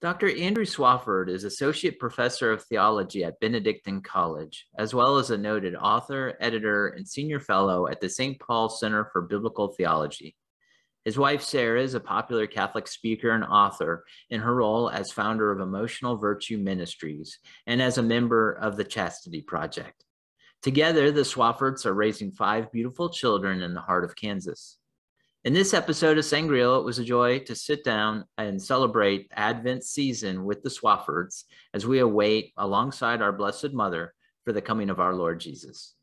Dr. Andrew Swafford is Associate Professor of Theology at Benedictine College, as well as a noted author, editor, and senior fellow at the St. Paul Center for Biblical Theology. His wife, Sarah, is a popular Catholic speaker and author in her role as founder of Emotional Virtue Ministries and as a member of the Chastity Project. Together, the Swaffords are raising five beautiful children in the heart of Kansas. In this episode of Sangreal, it was a joy to sit down and celebrate Advent season with the Swaffords as we await alongside our Blessed Mother for the coming of our Lord Jesus.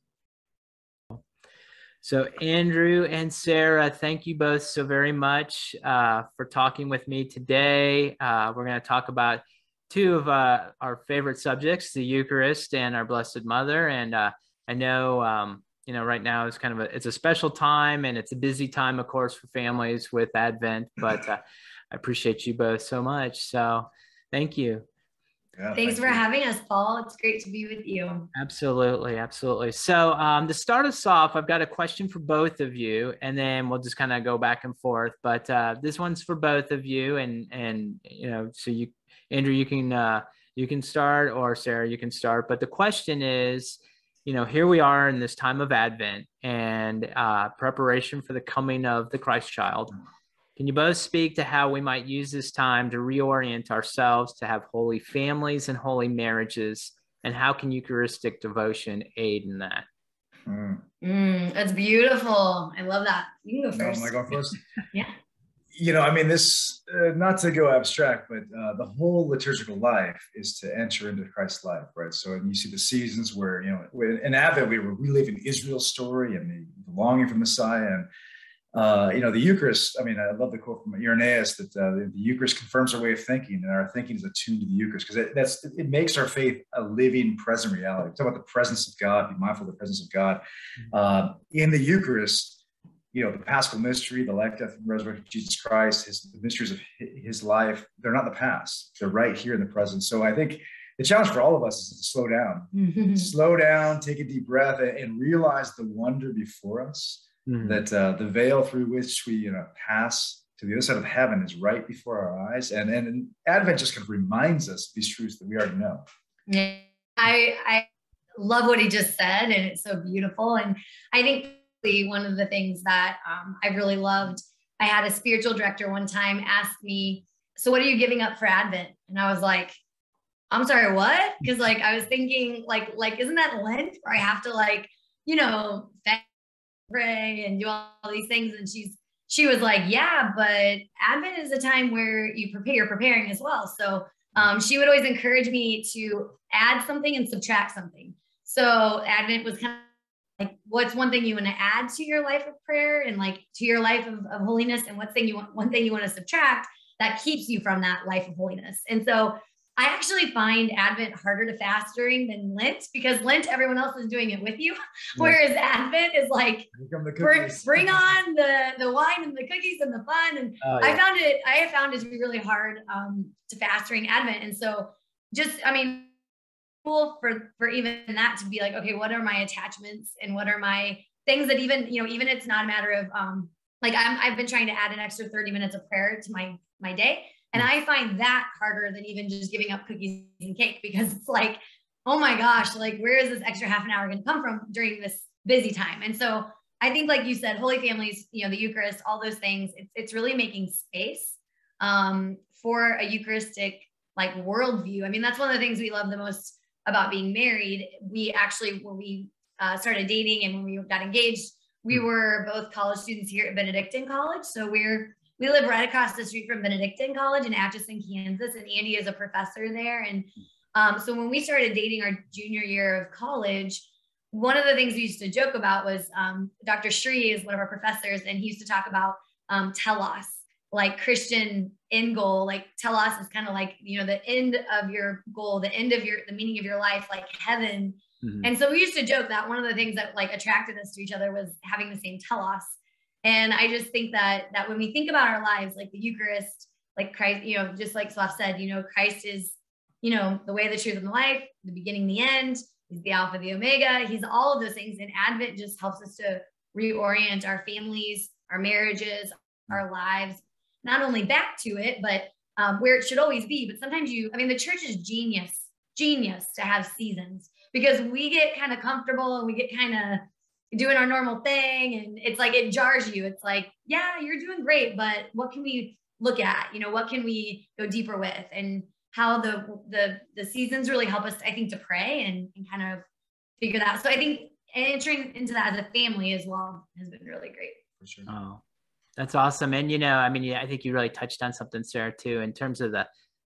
So, Andrew and Sarah, thank you both so very much uh, for talking with me today. Uh, we're going to talk about two of uh, our favorite subjects, the Eucharist and our Blessed Mother. And uh, I know um, you know right now is kind of a it's a special time and it's a busy time of course for families with advent but uh, i appreciate you both so much so thank you yeah, Thanks for you. having us, Paul. It's great to be with you. Absolutely, absolutely. So, um, to start us off, I've got a question for both of you, and then we'll just kind of go back and forth. But uh, this one's for both of you, and and you know, so you, Andrew, you can uh, you can start, or Sarah, you can start. But the question is, you know, here we are in this time of Advent and uh, preparation for the coming of the Christ child. Can you both speak to how we might use this time to reorient ourselves to have holy families and holy marriages? And how can Eucharistic devotion aid in that? Mm. Mm, that's beautiful. I love that. You can go first. No, I going first? yeah you know, I mean, this, uh, not to go abstract, but uh, the whole liturgical life is to enter into Christ's life, right? So, and you see the seasons where, you know, in Advent, we were reliving Israel's story and the, the longing for Messiah. And, uh, you know, the Eucharist, I mean, I love the quote from Irenaeus that uh, the, the, Eucharist confirms our way of thinking and our thinking is attuned to the Eucharist because it, that's, it makes our faith a living, present reality. Talk about the presence of God, be mindful of the presence of God. Mm-hmm. Uh, in the Eucharist, you know, the Paschal mystery, the life, death, and resurrection of Jesus Christ, his the mysteries of his life, they're not the past. They're right here in the present. So I think the challenge for all of us is to slow down, mm-hmm. slow down, take a deep breath, and realize the wonder before us. Mm-hmm. That uh, the veil through which we you know pass to the other side of heaven is right before our eyes, and and Advent just kind of reminds us these truths that we already know. Yeah, I I love what he just said, and it's so beautiful, and I think one of the things that um, I really loved. I had a spiritual director one time ask me, So, what are you giving up for Advent? And I was like, I'm sorry, what? Because like I was thinking, like, like, isn't that Lent where I have to like, you know, pray and do all these things? And she's she was like, Yeah, but Advent is a time where you prepare, you're preparing as well. So um, she would always encourage me to add something and subtract something. So Advent was kind of like what's one thing you want to add to your life of prayer and like to your life of, of holiness? And what thing you want one thing you want to subtract that keeps you from that life of holiness? And so i actually find advent harder to fast during than lent because lent everyone else is doing it with you. Whereas advent is like bring, bring on the the wine and the cookies and the fun. And oh, yeah. i found it i have found it to be really hard um, to fast during advent. And so just i mean for for even that to be like okay what are my attachments and what are my things that even you know even it's not a matter of um like I'm, i've been trying to add an extra 30 minutes of prayer to my my day. And i find that harder than even just giving up cookies and cake because it's like oh my gosh like where is this extra half an hour going to come from during this busy time? And so i think like you said holy families you know the eucharist all those things it's, it's really making space um, for a eucharistic like worldview. I mean that's one of the things we love the most about being married, we actually, when we uh, started dating and when we got engaged, we hmm. were both college students here at Benedictine College. So we're we live right across the street from Benedictine College in Atchison, Kansas, and Andy is a professor there. And um, so when we started dating our junior year of college, one of the things we used to joke about was um, Dr. Shree is one of our professors, and he used to talk about um, telos, like Christian end goal, like telos is kind of like, you know, the end of your goal, the end of your, the meaning of your life, like heaven. Mm-hmm. And so we used to joke that one of the things that like attracted us to each other was having the same telos. And I just think that, that when we think about our lives, like the Eucharist, like Christ, you know, just like Swaf said, you know, Christ is, you know, the way, the truth, and the life, the beginning, the end. He's the Alpha, the Omega. He's all of those things. And Advent just helps us to reorient our families, our marriages, our lives not only back to it, but um, where it should always be. But sometimes you, I mean, the church is genius, genius to have seasons because we get kind of comfortable and we get kind of doing our normal thing. And it's like, it jars you. It's like, yeah, you're doing great, but what can we look at? You know, what can we go deeper with? And how the, the, the seasons really help us, I think, to pray and, and kind of figure that out. So I think entering into that as a family as well has been really great. For sure. Oh, that's awesome. And you know, I mean, yeah, I think you really touched on something, Sarah, too, in terms of the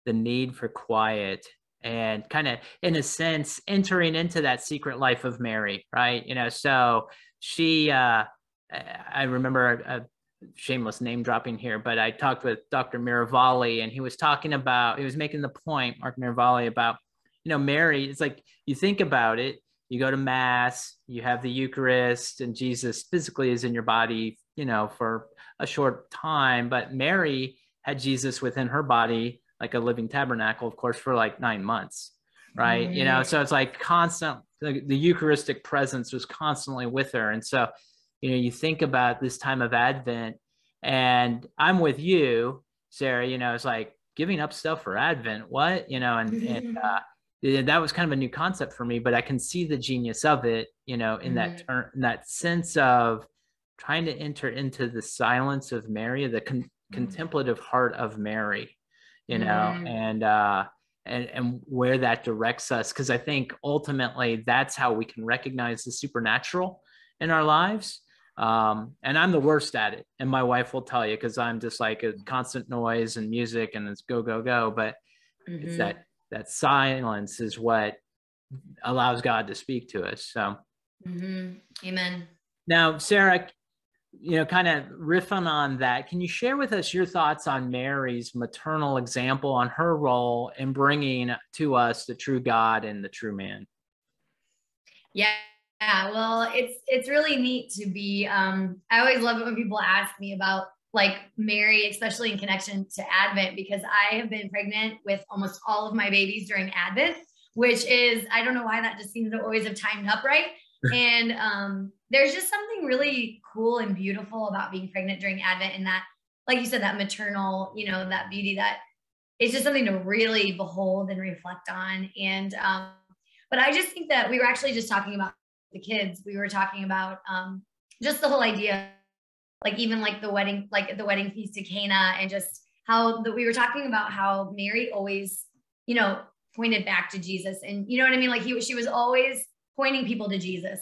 the need for quiet and kind of in a sense entering into that secret life of Mary, right? You know, so she uh I remember a, shameless name dropping here, but I talked with Dr. Miravalle and he was talking about he was making the point, Mark Miravalle, about you know, Mary, it's like you think about it, you go to mass, you have the Eucharist, and Jesus physically is in your body, you know, for a short time. But Mary had Jesus within her body, like a living tabernacle, of course, for like nine months, right? Mm-hmm. You know, so it's like constant, the, the Eucharistic presence was constantly with her. And so, you know, you think about this time of Advent, and I'm with you, Sarah, you know, it's like giving up stuff for Advent, what, you know, and, and, uh, that was kind of a new concept for me, but I can see the genius of it, you know, in mm-hmm. that turn, in that sense of trying to enter into the silence of Mary, the con- mm-hmm. contemplative heart of Mary, you know, mm-hmm. and uh, and and where that directs us, because I think ultimately that's how we can recognize the supernatural in our lives. Um, and I'm the worst at it, and my wife will tell you because I'm just like a constant noise and music and it's go go go, but it's mm-hmm. that that silence is what allows God to speak to us. So, mm-hmm. Amen. Now, Sarah, you know, kind of riffing on that, can you share with us your thoughts on Mary's maternal example, on her role in bringing to us the true God and the true man? Yeah. Yeah, well, it's it's really neat to be. Um, I always love it when people ask me about like Mary, especially in connection to Advent, because I have been pregnant with almost all of my babies during Advent, which is, I don't know why that just seems to always have timed up right. and um, there's just something really cool and beautiful about being pregnant during Advent and that, like you said, that maternal, you know, that beauty that it's just something to really behold and reflect on. And, um, but I just think that we were actually just talking about the kids. We were talking about um, just the whole idea like even like the wedding, like the wedding feast to Cana and just how that we were talking about how Mary always, you know, pointed back to Jesus. And you know what I mean? Like he she was always pointing people to Jesus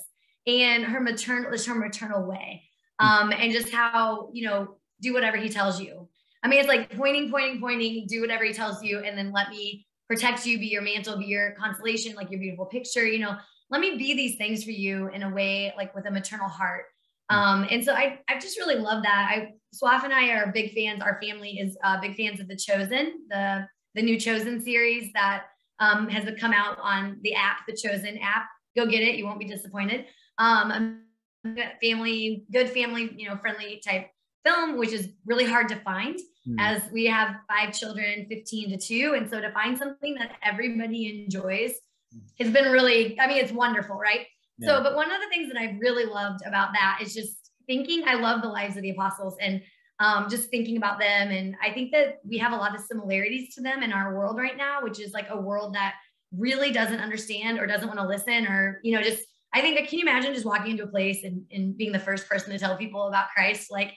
and her maternal her maternal way. Um, and just how, you know, do whatever he tells you. I mean, it's like pointing, pointing, pointing, do whatever he tells you, and then let me protect you, be your mantle, be your consolation, like your beautiful picture, you know, let me be these things for you in a way like with a maternal heart um, and so I, I just really love that. I, Swaf and I are big fans. Our family is uh, big fans of The Chosen, the, the new Chosen series that um, has come out on the app, the Chosen app. Go get it. You won't be disappointed. Um, a family, good family, you know, friendly type film, which is really hard to find mm. as we have five children, 15 to two. And so to find something that everybody enjoys hmm. has been really, I mean, it's wonderful, right? So, but one of the things that I've really loved about that is just thinking, I love the lives of the apostles and um, just thinking about them. And I think that we have a lot of similarities to them in our world right now, which is like a world that really doesn't understand or doesn't want to listen or, you know, just, I think, can you imagine just walking into a place and, and being the first person to tell people about Christ? Like,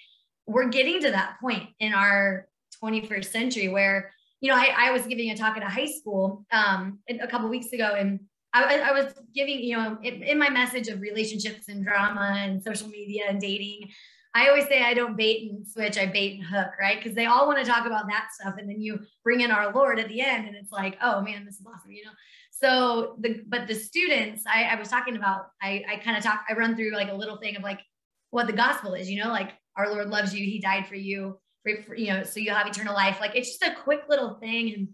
we're getting to that point in our 21st century where, you know, I, I was giving a talk at a high school um, a couple weeks ago and I, I was giving, you know, in, in my message of relationships and drama and social media and dating, I always say I don't bait and switch, I bait and hook, right? Because they all want to talk about that stuff. And then you bring in our Lord at the end, and it's like, oh man, this is awesome, you know? So the but the students, I, I was talking about, I, I kind of talk, I run through like a little thing of like what the gospel is, you know, like our Lord loves you, he died for you, for, for, you know, so you'll have eternal life. Like it's just a quick little thing. And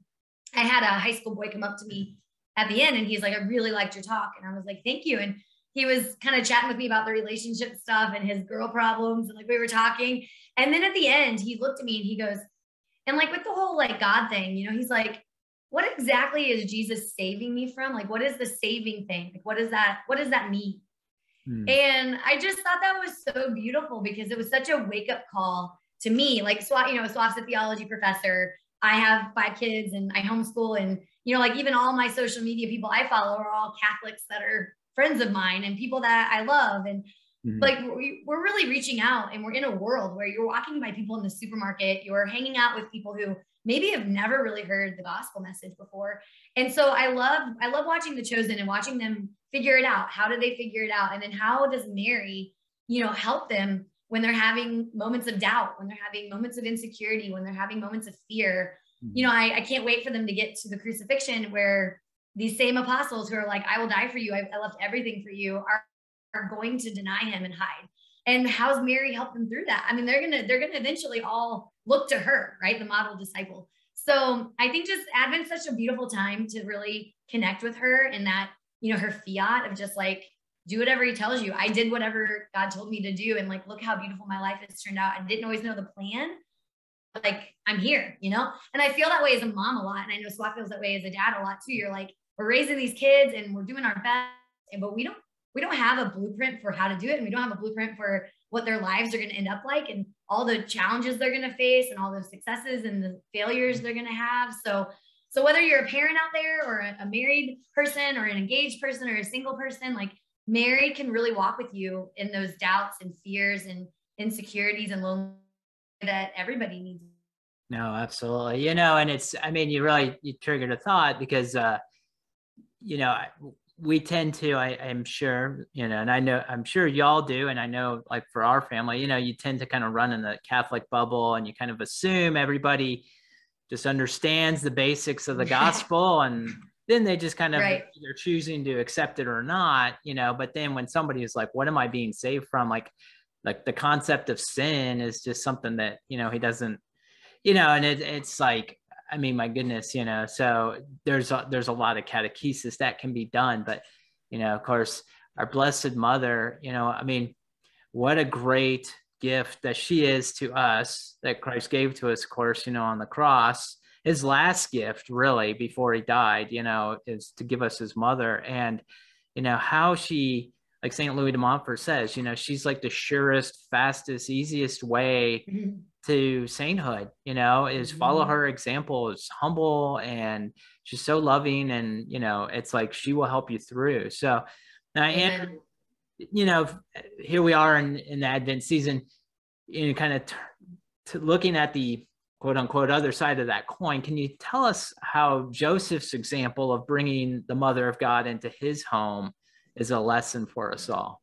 I had a high school boy come up to me at the end and he's like, I really liked your talk. And I was like, thank you. And he was kind of chatting with me about the relationship stuff and his girl problems. And like we were talking. And then at the end, he looked at me and he goes, and like with the whole like God thing, you know, he's like, what exactly is Jesus saving me from? Like, what is the saving thing? Like, what is that? What does that mean? Hmm. And I just thought that was so beautiful because it was such a wake up call to me. Like, Swaf, you know, Swaf's a theology professor I have five kids and I homeschool and you know, like even all my social media people I follow are all Catholics that are friends of mine and people that I love. And mm-hmm. like we, we're really reaching out and we're in a world where you're walking by people in the supermarket, you're hanging out with people who maybe have never really heard the gospel message before. And so I love, I love watching the chosen and watching them figure it out. How do they figure it out? And then how does Mary, you know, help them when they're having moments of doubt, when they're having moments of insecurity, when they're having moments of fear, Mm-hmm. you know, I, I can't wait for them to get to the crucifixion where these same apostles who are like, I will die for you, I, I left everything for you, are, are going to deny him and hide. And how's Mary help them through that? I mean, they're gonna they're gonna eventually all look to her, right? The model disciple. So I think just Advent's such a beautiful time to really connect with her in that, you know, her fiat of just like do whatever he tells you. I did whatever God told me to do. And like, look how beautiful my life has turned out. I didn't always know the plan, like I'm here, you know? And I feel that way as a mom a lot. And I know Swaf feels that way as a dad a lot too. You're like, we're raising these kids and we're doing our best, but we don't we don't have a blueprint for how to do it. And we don't have a blueprint for what their lives are going to end up like and all the challenges they're going to face and all the successes and the failures they're going to have. So so whether you're a parent out there or a, married person or an engaged person or a single person, like Mary can really walk with you in those doubts and fears and insecurities and loneliness that everybody needs. No, absolutely. You know, and it's, I mean, you really, you triggered a thought because, uh, you know, we tend to, I, I'm sure, you know, and I know, I'm sure y'all do. And I know like for our family, you know, you tend to kind of run in the Catholic bubble and you kind of assume everybody just understands the basics of the gospel and then they just kind of right. they're choosing to accept it or not, you know, but then when somebody is like, what am I being saved from? Like, like the concept of sin is just something that you know he doesn't you know and it, it's like i mean my goodness you know so there's a, there's a lot of catechesis that can be done but you know of course our blessed mother you know i mean what a great gift that she is to us that christ gave to us of course you know on the cross. His last gift really before he died you know is to give us his mother. And you know how she like St. Louis de Montfort says, you know, she's like the surest, fastest, easiest way mm-hmm. to sainthood, you know, is follow mm-hmm. her example. It's humble and she's so loving. And, you know, it's like she will help you through. So now, and, you know, here we are in, in the Advent season, you know, kind of t- t- looking at the quote unquote other side of that coin. Can you tell us how Joseph's example of bringing the mother of God into his home? Is a lesson for us all.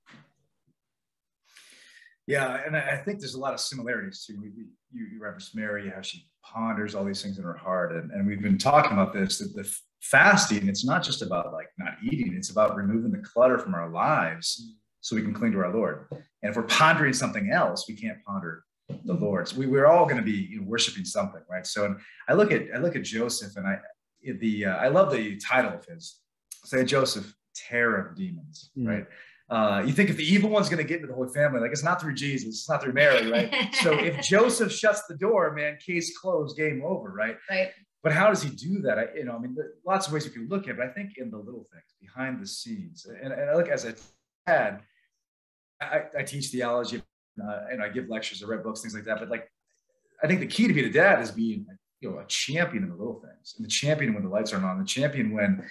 Yeah, and I think there's a lot of similarities too. We, you, you referenced Mary, how she ponders all these things in her heart, and, and we've been talking about this. That the fasting, it's not just about like not eating; it's about removing the clutter from our lives so we can cling to our Lord. And if we're pondering something else, we can't ponder the Lord. So we, we're all going to be you know, worshiping something, right? So, and I look at I look at Joseph, and I the uh, I love the title of his. Say Joseph, terror of demons, mm. right? Uh, you think if the evil one's going to get into the Holy Family, like it's not through Jesus, it's not through Mary, right? so if Joseph shuts the door, man, case closed, game over, right? Right. But how does he do that? I, you know, I mean, lots of ways you can look at it, but I think in the little things, behind the scenes, and, and I look as a dad, I, I teach theology, uh, and I give lectures, I read books, things like that. But like, I think the key to being a dad is being, you know, a champion in the little things, and the champion when the lights aren't on, the champion when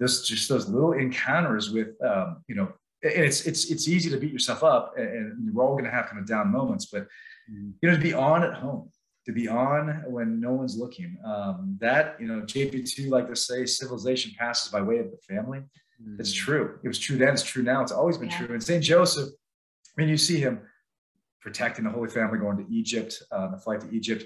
those just those little encounters with um, you know and it's it's it's easy to beat yourself up and we're all going to have kind of down moments but mm-hmm. you know to be on at home to be on when no one's looking um, that you know jp2 like to say civilization passes by way of the family mm-hmm. it's true it was true then it's true now it's always been yeah. true and st joseph I mean, you see him protecting the holy family going to egypt uh, the flight to egypt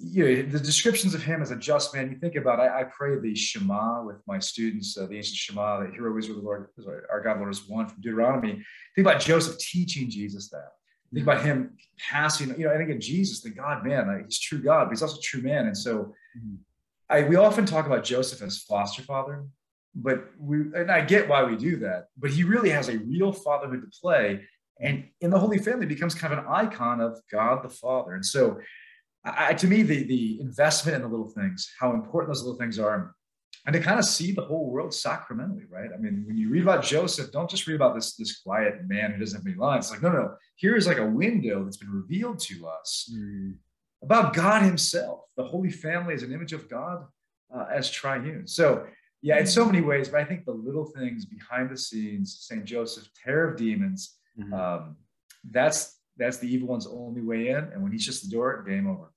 you know, the descriptions of him as a just man, you think about, I, I pray the Shema with my students, uh, the ancient Shema, that Hear O Israel, the Lord, our God, Lord is one from Deuteronomy. Think about Joseph teaching Jesus that. Think about him passing, you know, and again, Jesus, the God man, like, he's true God, but he's also true man. And so mm-hmm. I, we often talk about Joseph as foster father, but we, and I get why we do that, but he really has a real fatherhood to play. And in the Holy Family becomes kind of an icon of God the Father. And so I, to me, the, the investment in the little things, how important those little things are, and to kind of see the whole world sacramentally, right? I mean, when you read about Joseph, don't just read about this, this quiet man who doesn't have any lines. It's like, no, no, here's like a window that's been revealed to us. Mm. about God Himself. The Holy Family is an image of God uh, as triune. So, yeah, in so many ways, but I think the little things behind the scenes, St. Joseph, terror of demons, mm-hmm. um, that's that's the evil one's only way in. And when he shuts the door, game over.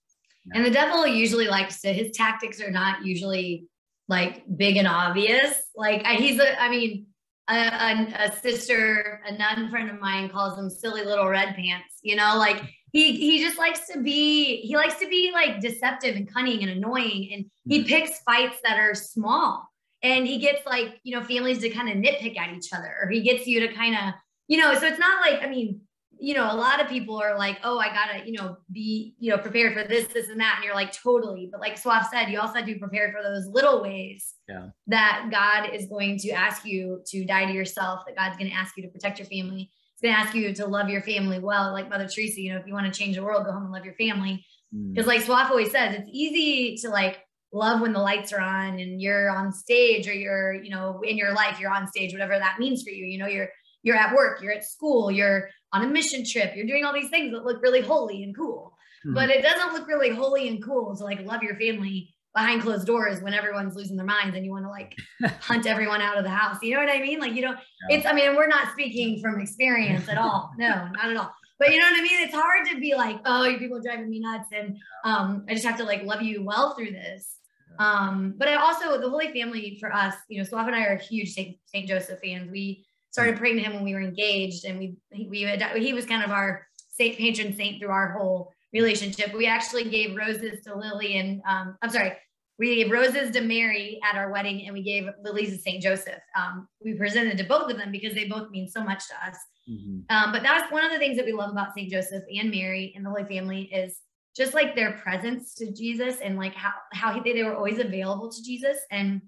And the devil usually likes to, his tactics are not usually like big and obvious. Like he's a, I mean, a, a, a, sister, a nun friend of mine calls them silly little red pants, you know, like he, he just likes to be, he likes to be like deceptive and cunning and annoying. And he mm-hmm. picks fights that are small and he gets like, you know, families to kind of nitpick at each other or he gets you to kind of, you know, so it's not like, I mean, you know, a lot of people are like, oh, I gotta, you know, be, you know, prepared for this, this, and that. And you're like, totally. But like Swaf said, you also have to be prepared for those little ways yeah. that God is going to ask you to die to yourself, that God's going to ask you to protect your family. It's going to ask you to love your family well. Like Mother Teresa, you know, if you want to change the world, go home and love your family. Because mm. like Swaf always says, it's easy to like love when the lights are on and you're on stage or you're, you know, in your life, you're on stage, whatever that means for you. You know, you're you're at work, you're at school, you're on a mission trip, you're doing all these things that look really holy and cool. Mm-hmm. But it doesn't look really holy and cool to like love your family behind closed doors when everyone's losing their minds and you want to like hunt everyone out of the house. You know what I mean? Like you don't yeah. it's I mean, we're not speaking from experience at all. No, not at all. But you know what I mean? It's hard to be like, oh, you people driving me nuts. And um, I just have to like love you well through this. Um, but I also the Holy Family for us, you know, Swaf and I are huge Saint, Saint Joseph fans. We started praying to him when we were engaged, and we we he was kind of our saint patron saint through our whole relationship. We actually gave roses to Lily, and um, I'm sorry, we gave roses to Mary at our wedding, and we gave lilies to Saint Joseph. Um, we presented to both of them because they both mean so much to us. Mm-hmm. Um, but that's one of the things that we love about Saint Joseph and Mary and the Holy Family is just like their presence to Jesus and like how how they, they were always available to Jesus and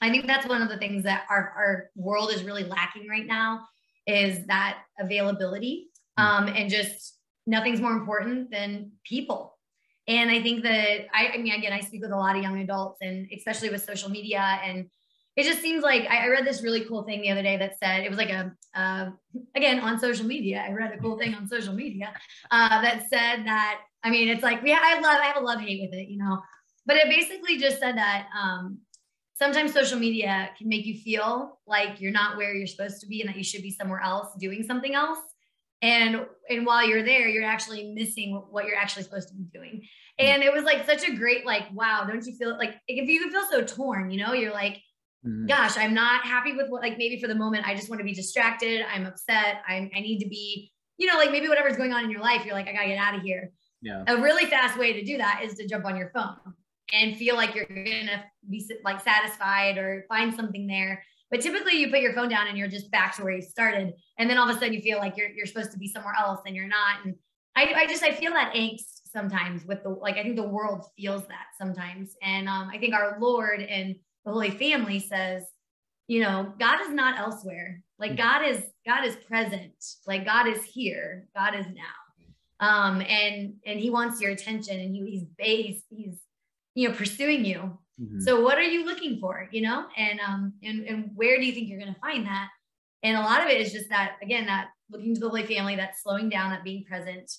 I think that's one of the things that our, our world is really lacking right now is that availability hmm. um, and just nothing's more important than people. And I think that I, I, mean, again, I speak with a lot of young adults and especially with social media. And it just seems like I, I read this really cool thing the other day that said it was like a, uh, again, on social media. I read a cool thing on social media uh, that said that, I mean, it's like, yeah, I love, I have a love hate with it, you know, but it basically just said that um, sometimes social media can make you feel like you're not where you're supposed to be and that you should be somewhere else doing something else. And and while you're there you're actually missing what you're actually supposed to be doing. And it was like such a great like wow don't you feel like if you feel so torn you know you're like mm-hmm. gosh i'm not happy with what like maybe for the moment i just want to be distracted i'm upset I'm, i need to be you know like maybe whatever's going on in your life you're like i gotta get out of here. Yeah. A really fast way to do that is to jump on your phone and feel like you're gonna be like satisfied or find something there. But typically you put your phone down and you're just back to where you started. And then all of a sudden you feel like you're, you're supposed to be somewhere else and you're not. And I, I just, I feel that angst sometimes with the, like, I think the world feels that sometimes. And um, I think our Lord and the Holy Family says, you know, God is not elsewhere. Like God is, God is present. Like God is here. God is now. Um, and, and he wants your attention and he, he's, he's, he's you know pursuing you. Mm-hmm. so what are you looking for you know? And um and, and where do you think you're going to find that? And a lot of it is just that again that looking to the holy family that slowing down that being present.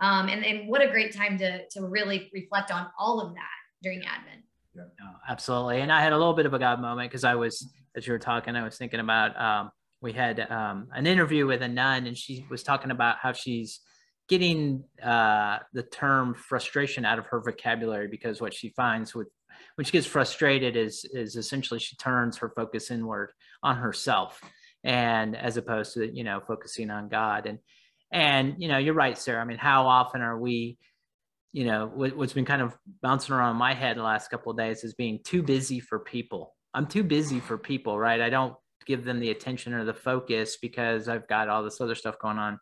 Um and, and what a great time to to really reflect on all of that during advent. Yeah. No, absolutely. And i had a little bit of a god moment because i was as you were talking i was thinking about um we had um, an interview with a nun and she was talking about how she's getting uh, the term frustration out of her vocabulary because what she finds with when she gets frustrated is is essentially she turns her focus inward on herself and as opposed to you know focusing on God. And and you know you're right Sarah. I mean how often are we you know what's been kind of bouncing around my head the last couple of days is being too busy for people. I'm too busy for people right? I don't give them the attention or the focus because I've got all this other stuff going on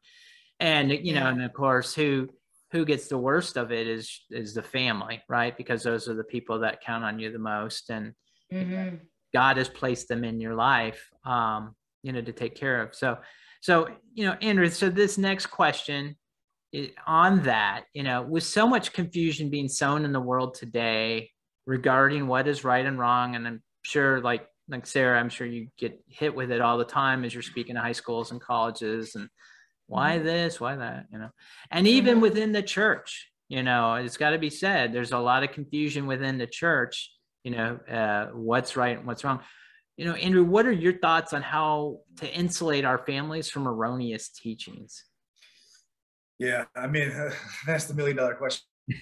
and you know and of course who who gets the worst of it is is the family right? Because those are the people that count on you the most. And mm-hmm. god has placed them in your life um you know to take care of. So so you know andrew so this next question on that you know with so much confusion being sown in the world today regarding what is right and wrong and i'm sure like like sarah i'm sure you get hit with it all the time as you're speaking to high schools and colleges and why mm-hmm. this? Why that? You know? And even mm-hmm. within the church you know it's got to be said there's a lot of confusion within the church you know uh, what's right and what's wrong. You know andrew what are your thoughts on how to insulate our families from erroneous teachings? Yeah i mean that's the million dollar question.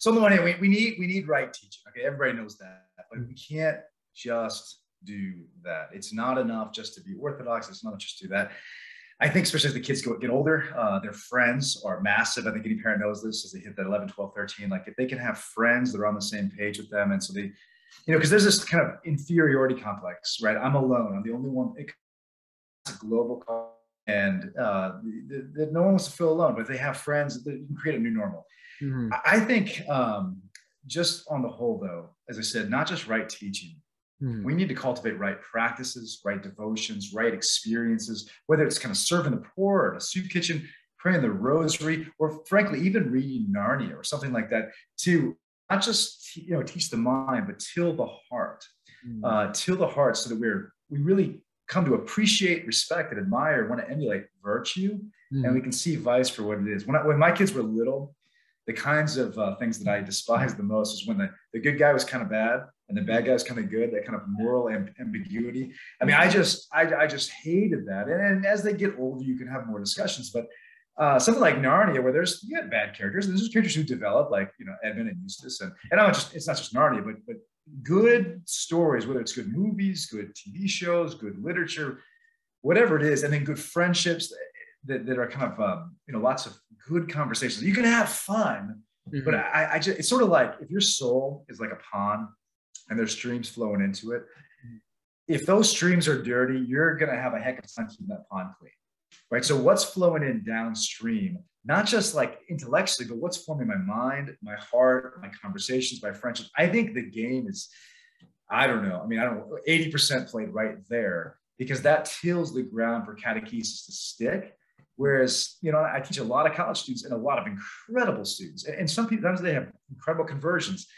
So on the one hand we, we need we need right teaching okay? Everybody knows that but we can't just do that. It's not enough just to be orthodox it's not just to do that I think especially as the kids get older, uh, their friends are massive. I think any parent knows this as they hit that 11, 12, 13. Like if they can have friends that are on the same page with them. And so they, you know, because there's this kind of inferiority complex, right? I'm alone. I'm the only one. It's a global and uh, that no one wants to feel alone, but if they have friends that can create a new normal. Mm-hmm. I think um, just on the whole, though, as I said, not just right teaching, Hmm. We need to cultivate right practices, right devotions, right experiences, whether it's kind of serving the poor or in a soup kitchen, praying the rosary, or frankly, even reading Narnia or something like that to not just you know teach the mind, but till the heart, hmm. uh, till the heart, so that we're we really come to appreciate, respect, and admire, want to emulate virtue, and we can see vice for what it is. When I, when my kids were little, the kinds of uh, things that I despised the most was when the, the good guy was kind of bad and the bad guy's kind of good, that kind of moral amb- ambiguity. I mean, I just, I, I just hated that. And, and, as they get older, you can have more discussions, but uh, something like Narnia, where there's you have bad characters, and there's characters who develop, like you know Edmund and Eustace, and and I'm just it's not just Narnia, but but good stories, whether it's good movies, good TV shows, good literature, whatever it is, and then good friendships that, that are kind of um, you know lots of good conversations. You can have fun, mm-hmm. but I, I just it's sort of like if your soul is like a pond and there's streams flowing into it. Mm-hmm. If those streams are dirty, you're going to have a heck of a time keeping that pond clean, right? So what's flowing in downstream, not just like intellectually, but what's forming my mind, my heart, my conversations, my friendships. I think the game is, I don't know. I mean, I don't know, 80% played right there because that tills the ground for catechesis to stick. Whereas, you know, I teach a lot of college students and a lot of incredible students, and, some people sometimes they have incredible conversions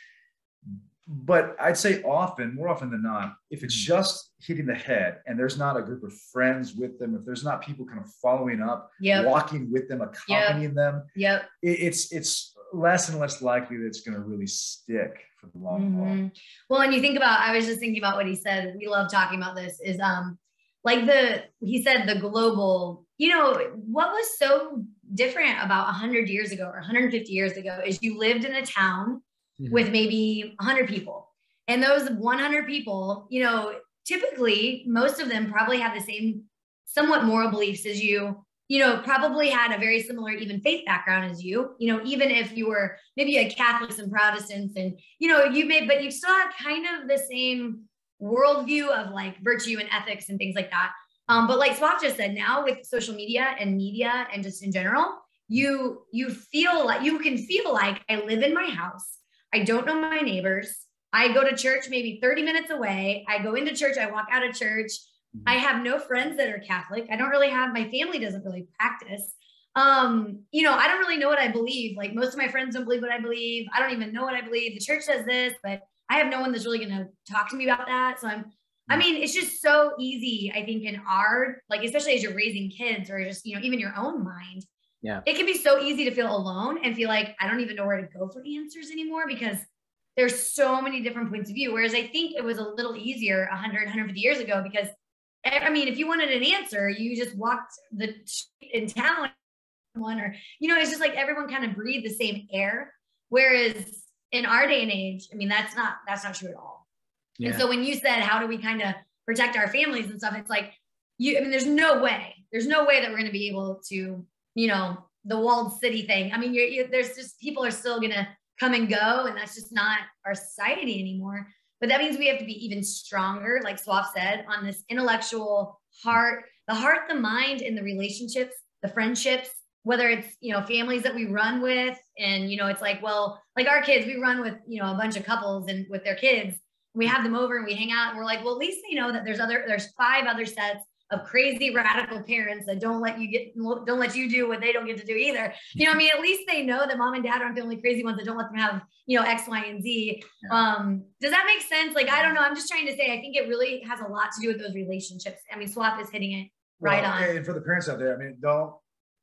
but I'd say often, more often than not, if it's hmm. just hitting the head and there's not a group of friends with them, if there's not people kind of following up, yep. walking with them, accompanying yep. them, yep. It, it's it's less and less likely that it's going to really stick for the long mm-hmm. haul. Well, and you think about, I was just thinking about what he said. We love talking about this. Is um like the he said the global. You know what was so different about 100 years ago or 150 years ago is you lived in a town mm-hmm. with maybe 100 people. And those 100 people, you know, typically most of them probably have the same somewhat moral beliefs as you, you know, probably had a very similar even faith background as you, you know, even if you were maybe a Catholics and Protestants and, you know, you may, but you still have kind of the same worldview of like virtue and ethics and things like that. Um, but like Swaf just said, now with social media and media and just in general, you you feel like you can feel like I live in my house. I don't know my neighbors. I go to church maybe 30 minutes away. I go into church, I walk out of church. Mm-hmm. I have no friends that are Catholic. I don't really have my family doesn't really practice. Um, you know, I don't really know what I believe. Like most of my friends don't believe what I believe. I don't even know what I believe. The church says this, but I have no one that's really going to talk to me about that. So I'm I mm-hmm. mean, it's just so easy, I think, in our like, especially as you're raising kids or just, you know, even your own mind, yeah. It can be so easy to feel alone and feel like i don't even know where to go for answers anymore because there's so many different points of view. Whereas i think it was a little easier 100 150 years ago because i mean if you wanted an answer you just walked the in town one or you know it's just like everyone kind of breathed the same air. Whereas in our day and age i mean that's not that's not true at all. Yeah. and so when you said how do we kind of protect our families and stuff it's like you i mean there's no way there's no way that we're going to be able to you know, the walled city thing. I mean, you're, you're, there's just people are still going to come and go, and that's just not our society anymore. But that means we have to be even stronger, like Swaf said, on this intellectual heart, the heart, the mind, and the relationships, the friendships, whether it's, you know, families that we run with. And, you know, it's like, well, like our kids, we run with, you know, a bunch of couples and with their kids. We have them over and we hang out and we're like, well, at least they know that there's other, there's five other sets of crazy radical parents that don't let you get don't let you do what they don't get to do either. You know, I mean, at least they know that mom and dad aren't the only crazy ones that don't let them have, you know, X, Y, and Z. Um, does that make sense? Like, I don't know. I'm just trying to say, I think it really has a lot to do with those relationships. I mean, Swaf is hitting it right well, on. And for the parents out there, I mean, don't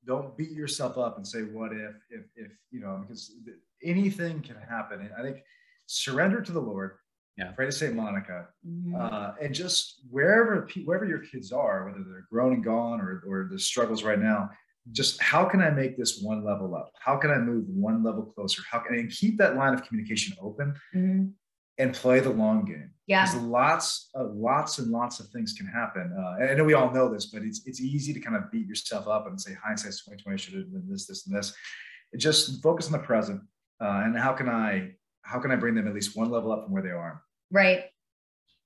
don't beat yourself up and say what if if if you know because anything can happen and i think surrender to the lord yeah. pray to saint monica Mhm. uh, and just wherever wherever your kids are whether they're grown and gone or or the struggles right now just how can i make this one level up how can i move one level closer how can and keep that line of communication open Mhm. and play the long game Yeah. because lots of lots and lots of things can happen. Uh, and I know we all know this, but it's it's easy to kind of beat yourself up and say hindsight's twenty twenty should have been this, this, and this. Just focus on the present uh, and how can I how can I bring them at least one level up from where they are. Right.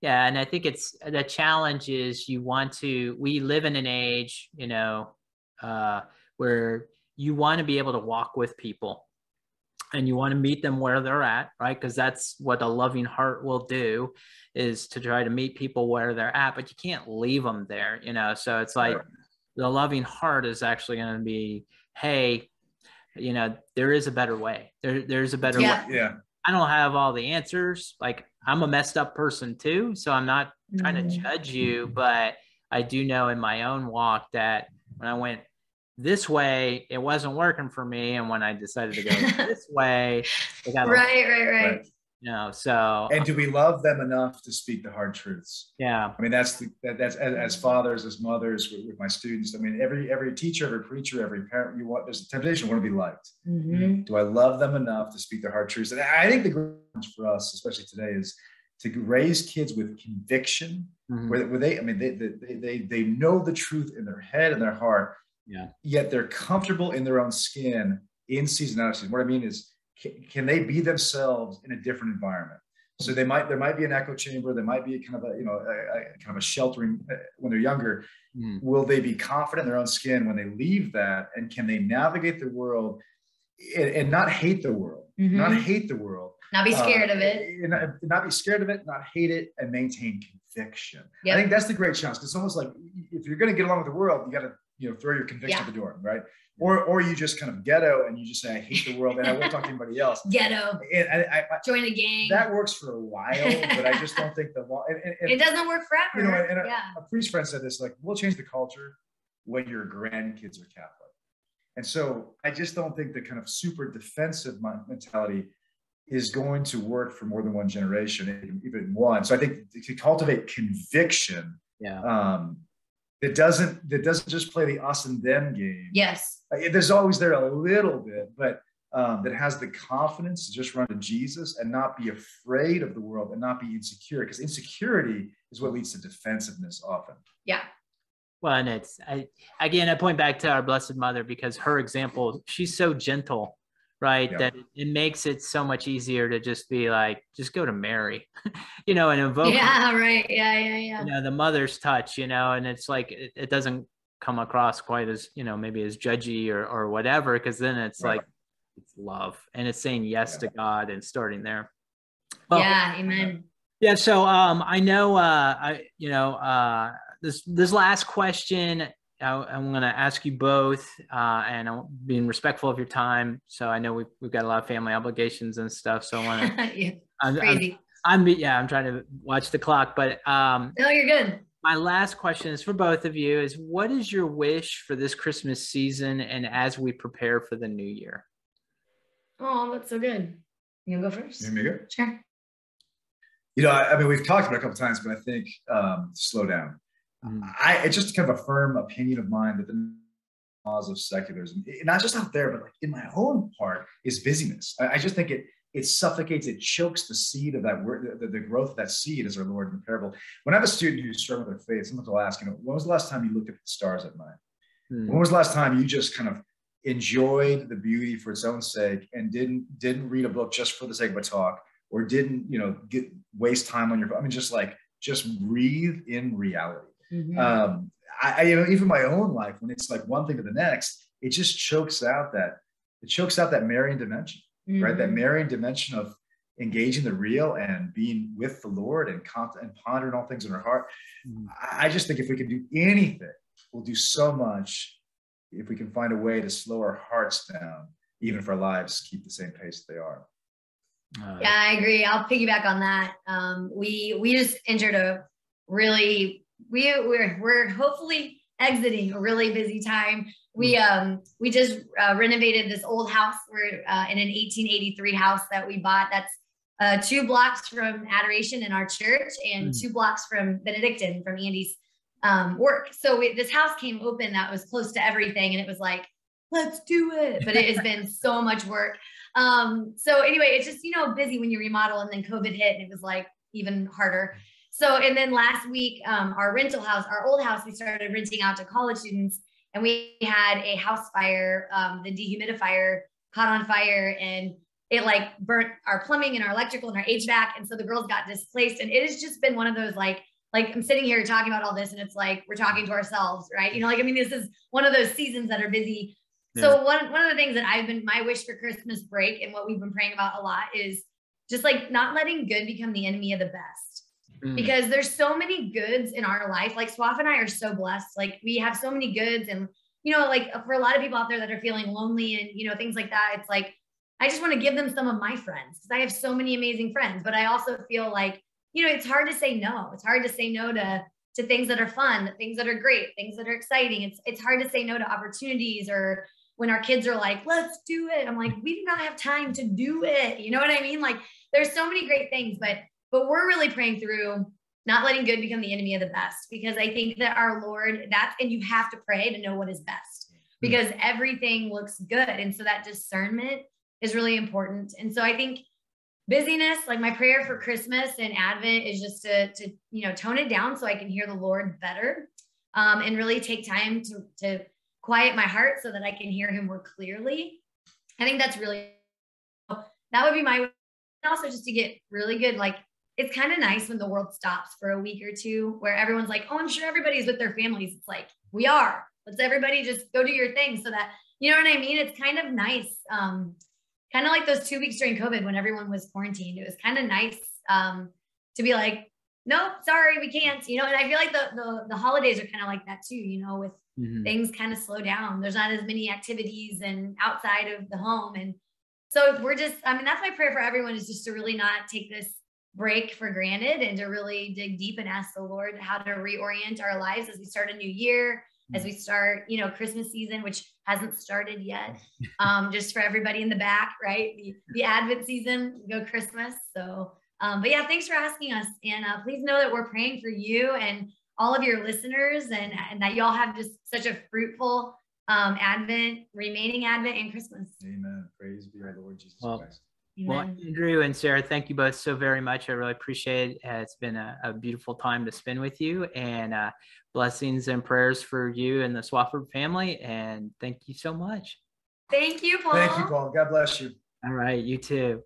Yeah, and I think it's the challenge is you want to. We live in an age, you know, uh, where you want to be able to walk with people, and you want to meet them where they're at, right? Because that's what a loving heart will do, is to try to meet people where they're at. But you can't leave them there, you know. So it's like Right. the loving heart is actually going to be, hey, you know, there is a better way. There, there's a better way. Yeah. Yeah, I don't have all the answers. Like I'm a messed up person too, so I'm not trying to Mhm. judge you, but I do know in my own walk that when I went this way, it wasn't working for me, and when I decided to go this way, it got a- Right, right, right. Right. you know. So and do we love them enough to speak the hard truths? yeah, I mean, that's the, that, that's as, as fathers, as mothers, with, with my students. I mean, every every teacher, every preacher, every parent, you want there's a temptation you want to be liked. Mhm. do I love them enough to speak their hard truths? And I think the challenge for us, especially today, is to raise kids with conviction, Mhm. where, where they, I mean, they, they, they, they know the truth in their head and their heart, Yeah. yet they're comfortable in their own skin in season out of season. What I mean is, can, can they be themselves in a different environment? So they might, there might be an echo chamber, there might be kind of a, you know, a, a kind of a sheltering uh, when they're younger. Mhm. Will they be confident in their own skin when they leave that? And can they navigate the world and, and not hate the world? Mhm. Not hate the world. Not be scared uh, of it. Not, not be scared of it, not hate it, and maintain conviction. Yep. I think that's the great challenge. It's almost like if you're going to get along with the world, you got to you know throw your conviction Yeah. at the door, right? Or or you just kind of ghetto and you just say I hate the world and I won't talk to anybody else. Ghetto. And I, I, I, Join a gang. that works for a while, but I just don't think the law. And, and, and it doesn't work forever. you know, and a, yeah. a priest friend said this, like, we'll change the culture when your grandkids are Catholic. And so I just don't think the kind of super defensive mentality is going to work for more than one generation, even- even one. So I think to cultivate conviction yeah, um, that doesn't that doesn't just play the us and them game. Yes. Uh, There's always there a little bit, but um, that has the confidence to just run to Jesus and not be afraid of the world and not be insecure, because insecurity is what leads to defensiveness often. Yeah. well, and it's I again I point back to our Blessed Mother because her example, she's so gentle, right? Yeah. That it, it makes it so much easier to just be like, just go to Mary, you know, and invoke Yeah. Right. Yeah. Yeah. Yeah. you know the mother's touch you know and it's like it, it doesn't come across quite as you know maybe as judgy or or whatever because then it's Right. like it's love and it's saying yes Yeah. to god and starting there yeah. Amen. yeah so um i know uh i you know uh this this last question I, i'm going to ask you both uh and i'm being respectful of your time so i know we've, we've got a lot of family obligations and stuff so i want to yeah. I'm, I'm, Crazy. I'm yeah i'm trying to watch the clock but um No, you're good. my last question is for both of you is what is your wish for this christmas season and as we prepare for the new year Oh, that's so good. You gonna go first? Here we go. Sure. You know, I, I mean, we've talked about it a couple times, but I think um, slow down. I it's just kind of a firm opinion of mine that the cause of secularism, not just out there, but like in my own part, is busyness. I, I just think it it suffocates, it chokes the seed of that word, the, the growth of that seed, as our Lord in the parable. When I have a student who's struggling with their faith, sometimes I'll ask, you know, when was the last time you looked at the stars at night? Hmm. When was the last time you just kind of enjoyed the beauty for its own sake and didn't didn't read a book just for the sake of a talk or didn't you know get waste time on your phone? I mean, just like just breathe in reality. Mhm. Um, I, I you know even my own life when it's like one thing to the next, it just chokes out that it chokes out that Marian dimension, right? That Mhm. Marian dimension of engaging the real and being with the Lord and con- and pondering all things in our heart. Mhm. I I just think if we can do anything, we'll do so much if we can find a way to slow our hearts down, even if our lives keep the same pace they are. Uh, Yeah, I agree. I'll piggyback on that. Um, we we just entered a really we we're we're hopefully exiting a really busy time we um we just uh, renovated this old house. We're uh, in an 1883 house that we bought. That's uh, two blocks from Adoration in our church and mm. two blocks from Benedictine from Andy's um, work. So we, this house came open that was close to everything, and it was like, let's do it. But it has been so much work. Um, so anyway, it's just you know busy when you remodel, and then COVID hit, and it was like even harder. So and then last week, um, our rental house, our old house, we started renting out to college students and we had a house fire. Um, the dehumidifier caught on fire and it like burnt our plumbing and our electrical and our HVAC. And so the girls got displaced. And it has just been one of those like, like I'm sitting here talking about all this and it's like we're talking to ourselves, right? You know, like I mean, this is one of those seasons that are busy. Yeah. So one, one of the things that I've been my wish for Christmas break and what we've been praying about a lot is just like not letting good become the enemy of the best. Mm. because there's so many goods in our life. Like Swaf and I are so blessed. Like we have so many goods and you know, like for a lot of people out there that are feeling lonely and you know, things like that, it's like I just want to give them some of my friends because I have so many amazing friends. But I also feel like, you know, it's hard to say no. It's hard to say no to to things that are fun, things that are great, things that are exciting. It's it's hard to say no to opportunities or when our kids are like, let's do it. I'm like, we do not have time to do it. You know what I mean? Like there's so many great things, but but we're really praying through not letting good become the enemy of the best because I think that our Lord, that's, and you have to pray to know what is best because mm-hmm. everything looks good. And so that discernment is really important. And so I think busyness, like my prayer for Christmas and Advent is just to, to you know, tone it down so I can hear the Lord better um, and really take time to, to quiet my heart so that I can hear him more clearly. I think that's really, that would be my, also just to get really good, like it's kind of nice when the world stops for a week or two where everyone's like, oh, I'm sure everybody's with their families. It's like, we are. Let's everybody just go do your thing so that, you know what I mean? It's kind of nice. Um, kind of like those two weeks during COVID when everyone was quarantined. It was kind of nice um, to be like, no, sorry, we can't, you know, and I feel like the, the, the holidays are kind of like that too, you know, with mm-hmm. things kind of slow down. There's not as many activities and outside of the home. And so we're just, I mean, that's my prayer for everyone is just to really not take this break for granted and to really dig deep and ask the Lord how to reorient our lives as we start a new year, as we start, you know, Christmas season, which hasn't started yet. Um, just for everybody in the back, right? The, the Advent season, go Christmas. So, um, but yeah, thanks for asking us. And uh, please know that we're praying for you and all of your listeners and, and that y'all have just such a fruitful um, Advent, remaining Advent and Christmas. Amen. Praise be our Lord Jesus well, Christ. Well, Andrew and Sarah, thank you both so very much. I really appreciate it. Uh, it's been a, a, beautiful time to spend with you and uh, blessings and prayers for you and the Swafford family. And thank you so much. Thank you, Paul. Thank you, Paul. God bless you. All right. You too.